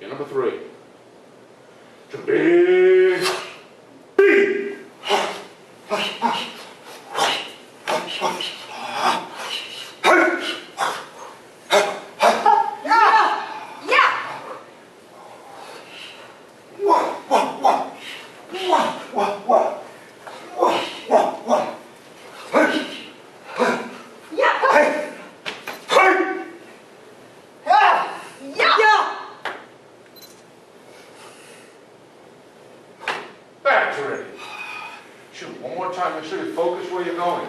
Your number three. To big. B. Yeah. Yeah. Ready. Shoot, one more time. Make sure you focus where you're going.